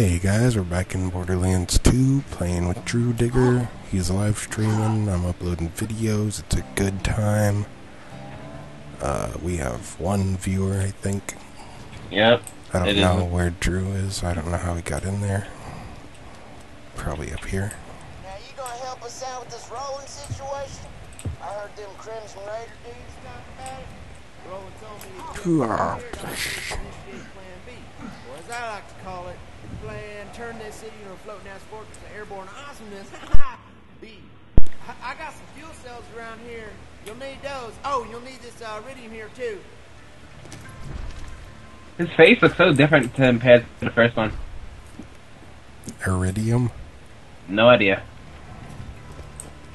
Hey guys, we're back in Borderlands 2 playing with Drew Digger. He's live streaming, I'm uploading videos, it's a good time. Uh, we have one viewer, I think. Yep. I don't It is- know where Drew is, I don't know how he got in there. Probably up here. Now you gonna help us out with this rolling situation? I heard them Crimson Raider dudes talk about it. Roland told me if you Hoo-ah. here, you should initiate Plan B, or as I like to call it, Plan Turn this city into a floating ass fortress of airborne awesomeness. B. I, I got some fuel cells around here. You'll need those. Oh, you'll need this uh, eridium here too. His face looks so different compared to the first one. Eridium? No idea.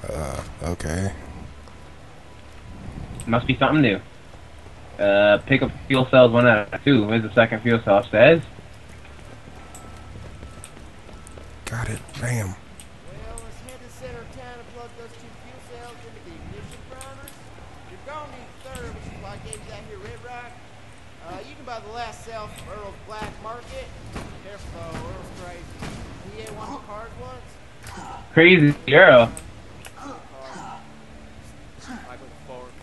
Uh, okay. Must be something new. Uh, pick up fuel cells one out of two. Where's the second fuel cell upstairs? Got it. Bam. Well, let's head to center of town and plug those two fuel cells into the ignition primers. You're gonna need a third, which is why I gave you that here red rock. Uh, you can buy the last cell from Earl's Black Market. Careful though, Earl's crazy. He ate one of the cards once. Crazy Earl.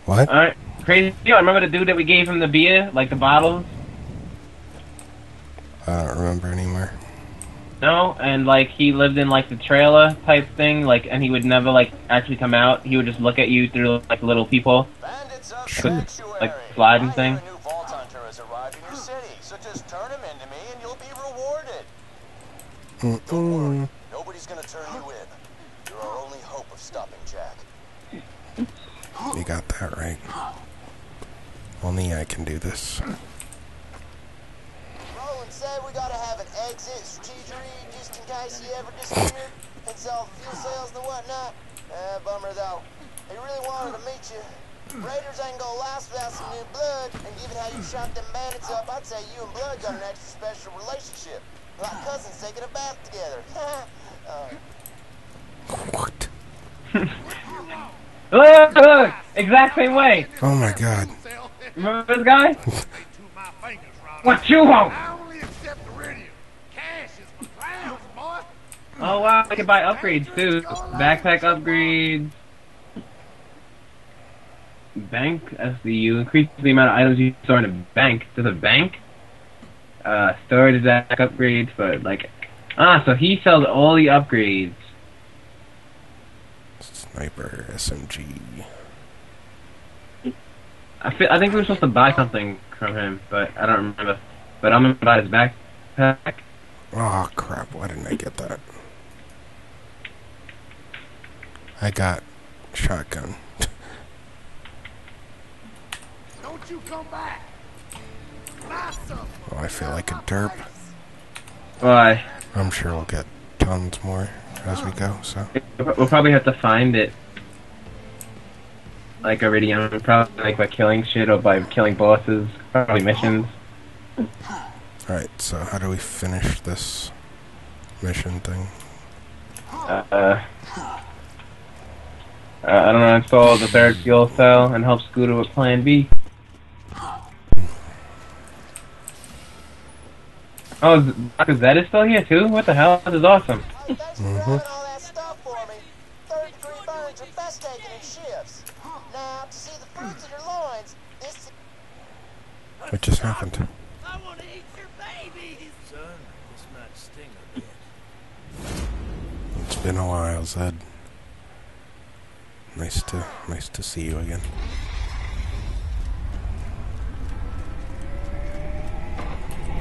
What? Alright. Crazy Earl. Remember the dude that we gave him the beer? Like the bottles? I don't remember anymore. No? And like he lived in like the trailer type thing, like and he would never like actually come out. He would just look at you through like little people. Bandits of Sure. Like sliding thing? hear a new vault hunter has arrived in your city, so just turn him into me and you'll be rewarded. Mm-mm. Nobody's gonna turn you in. You're our only hope of stopping Jack. You got that right. Only I can do this. Roland said we gotta have an exit strategy just in case he ever disappeared and sell fuel cells and whatnot. Uh, bummer though. He really wanted to meet you. Raiders ain't gonna last without some new blood, and given how you shot them bandits up, I'd say you and Blood got an extra special relationship. Like cousins taking a bath together. uh, What? Look, look! Exact same way. Oh my god. Remember this guy? to my fingers, Ronald. What you want? I only accept eridium. Cash is for clowns. Oh wow, I can buy upgrades too. Backpack upgrades. Bank SDU increase the amount of items you store in a bank. There's a bank. Uh, storage stack upgrades for like. Ah, so he sells all the upgrades. Sniper SMG. I feel, I think we were supposed to buy something from him, but I don't remember. But I'm gonna buy his backpack. Oh crap, why didn't I get that? I got shotgun. Don't you come back. Buy. Oh, I feel like a derp. Why? I'm sure we'll get tons more as we go, so. We'll probably have to find it. Like Eridium, probably like by killing shit or by killing bosses, probably missions. Alright, so how do we finish this mission thing? Uh, uh, I don't know, install the third fuel cell and help Scooter with Plan B. Oh, is- that is still here too? What the hell? This is awesome. hey, thanks for grabbing all that stuff for me. Third degree burns are best taken in shifts. Now, to see the fruits of your loins, this What just happened? I want to eat your babies. Son, this might sting a bit. It's been a while, Zed. Nice to nice to see you again.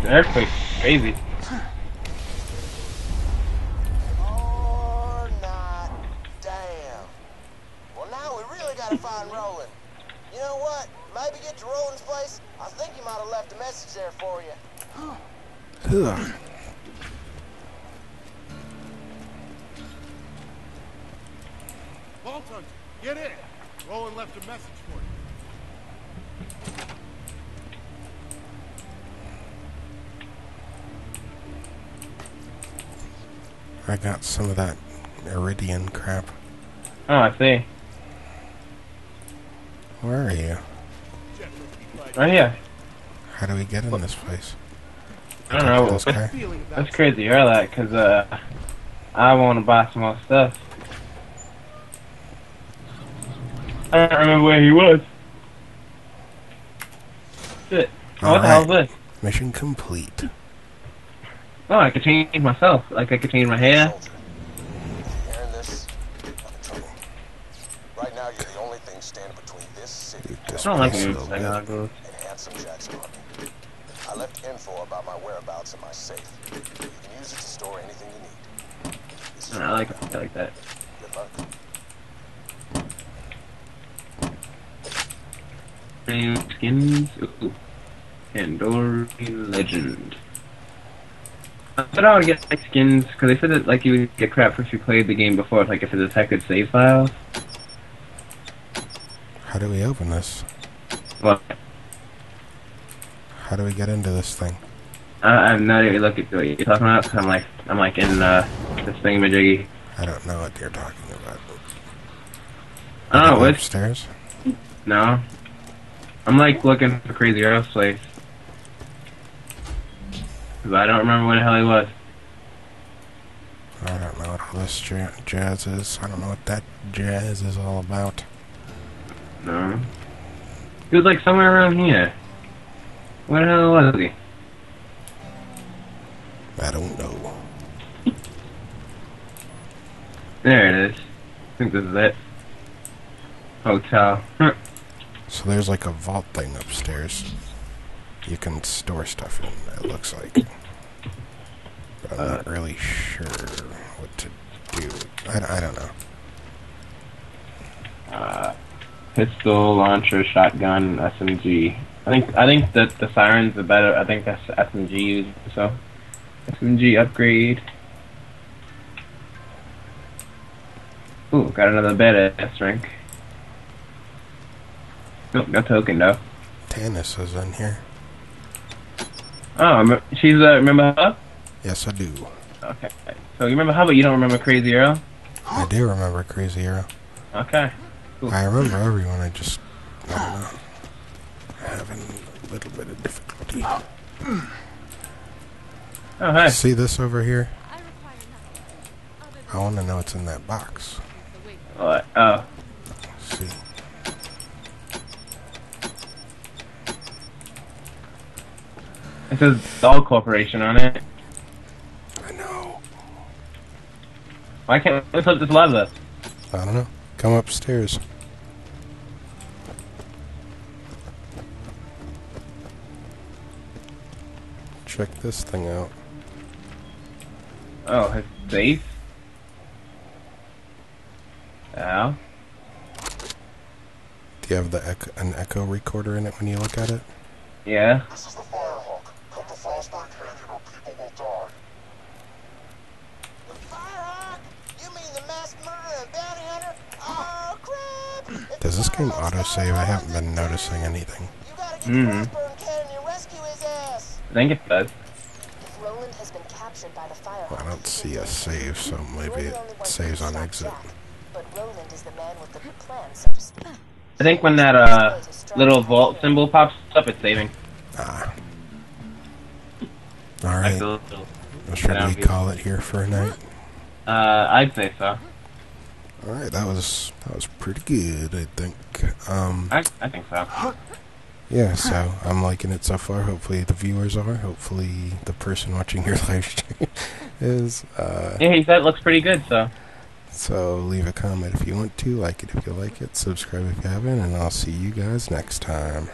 The earthquake's crazy. Really gotta Roland. You know what? Maybe get to Roland's place. I think he might have left a message there for you. Ugh. Vault Hunter, get in. Roland left a message for you. I got some of that Eridium crap. Oh, I see. Where are you? Jeff, let's keep fighting. Right here. How do we get in this place? I don't know. This guy. That's crazy. You're that because uh, I want to buy some more stuff. I don't remember where he was. Shit. Oh, what the hell is this? Mission complete. Oh, I could change myself. Like I could change my hair. Hearing this? I'm in trouble. Right now, you're the only thing standing between this city Dude, this I don't like place new is good. technology. and Handsome Jack's army. I left info about my whereabouts in my safe. You can use it to store anything you need. This I like I like that. good luck. New skins. Ooh. Andorian Legend. I thought I would get like skins because they said that like you would get crap if you played the game before, like if it detected save files. How do we open this? Well, How do we get into this thing? I, I'm not even looking at what you're talking about. 'cause I'm like I'm like in uh, this thing majiggy. I don't know what you're talking about. Oh, Go it's upstairs. no. I'm like looking for Crazy Earl's place. 'Cause I don't remember what the hell he was. I don't know what all this jazz is. I don't know what that jazz is all about. No. He was like somewhere around here. Where the hell was he? I don't know. There it is. I think this is it. Hotel. So there's like a vault thing upstairs. You can store stuff in. It looks like. But I'm not really sure what to do. I, I don't know. uh, pistol, launcher, shotgun, SMG. I think I think that the sirens are better. I think that's SMG used. So SMG upgrade. Ooh, got another badass rank. Nope, no token though. Tannis is in here. Oh, she's uh, remember her? Yes, I do. Okay. So you remember her, but you don't remember Crazy Earl. I do remember Crazy Earl. Okay. I remember everyone. I just, I don't having a little bit of difficulty. Oh. oh hey. See this over here? I require nothing. I want to know what's in that box. What? Oh. Uh, see. It says Dog Corporation on it. I know. Why can't we put this lever? I don't know. Come upstairs. Check this thing out. Oh, his safe? Ow. Do you have the echo, an echo recorder in it when you look at it? Yeah. This is the Firehawk. Cut the Frostbite Canyon or people will die. The Firehawk? You mean the masked murderer and bounty hunter? Oh, crap! Does this game Firehawk's got autosave? I a haven't been noticing anything. You mm-hmm gotta get Mhm. Frostburn Canyon and rescue his ass. I think it does. Roland has been captured by the Firehawk, I don't see a save, so maybe it only one who saves on exit. Jack, But Roland is the man with the plan, so to speak. I think when that uh little vault symbol pops up, it's saving. Ah. I Alright, feel- should Yeah, we call it here for a night? Uh, I'd say so. Alright, that was that was pretty good, I think. Um I, I think so. Yeah, so I'm liking it so far. Hopefully the viewers are. Hopefully the person watching your live stream is. Uh Yeah, he said it looks pretty good, so. so leave a comment if you want to, like it if you like it, subscribe if you haven't, and I'll see you guys next time.